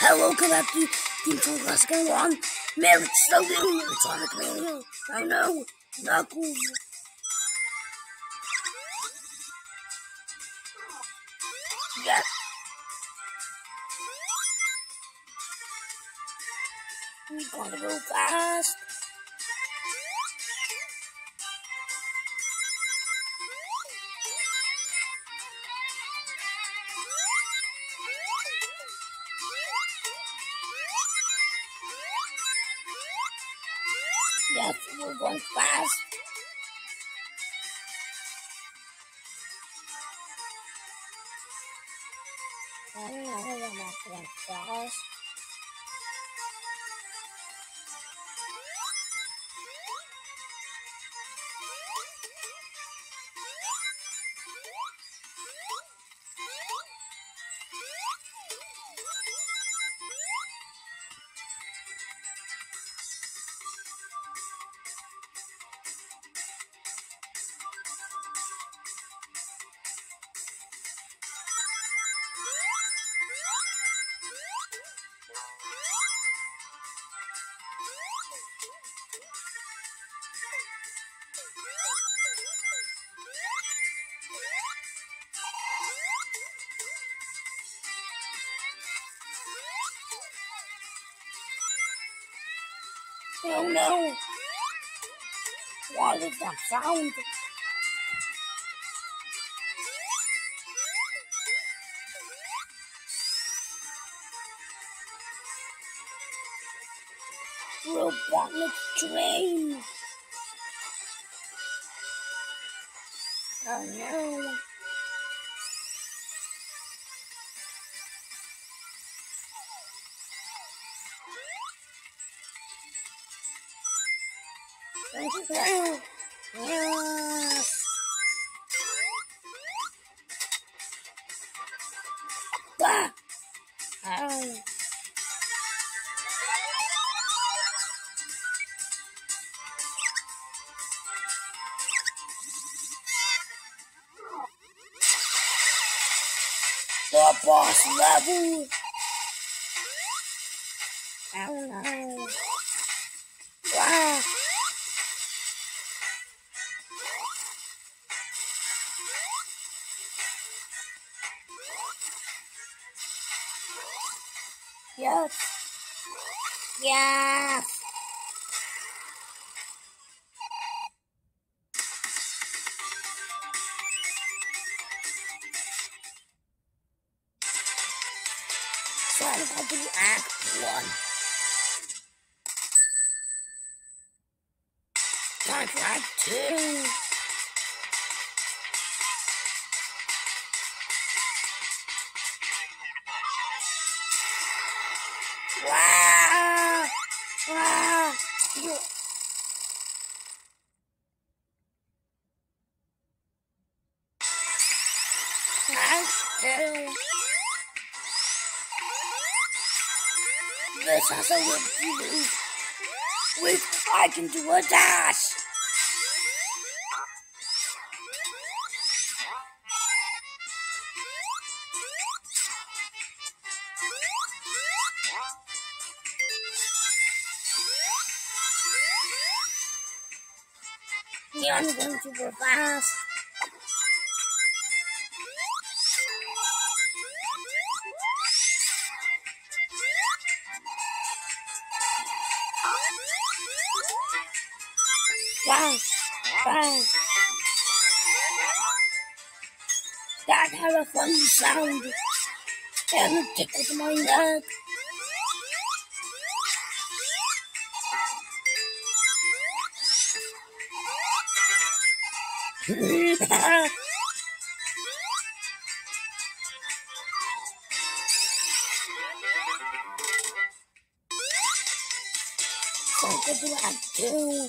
Hello, welcome back to Team Sonic Classic and on Mirage Saloon and Sonic Mania. Oh no, Knuckles. Yes. We gotta go fast. Yes, we're going fast. I don't know how I'm not fast. Oh no! What is that sound? Robotnik train! Oh no! Yes! Ah! Oh. The boss level! Oh no! Wow! Yes. Yes. Company Act 1. Sonic Act 2. Wow! Wow! You... Thank This has a whip move. Wait, I can do a dash! Yeah, I'm going super fast. Wow, wow. That had a funny sound. And it tickled my neck.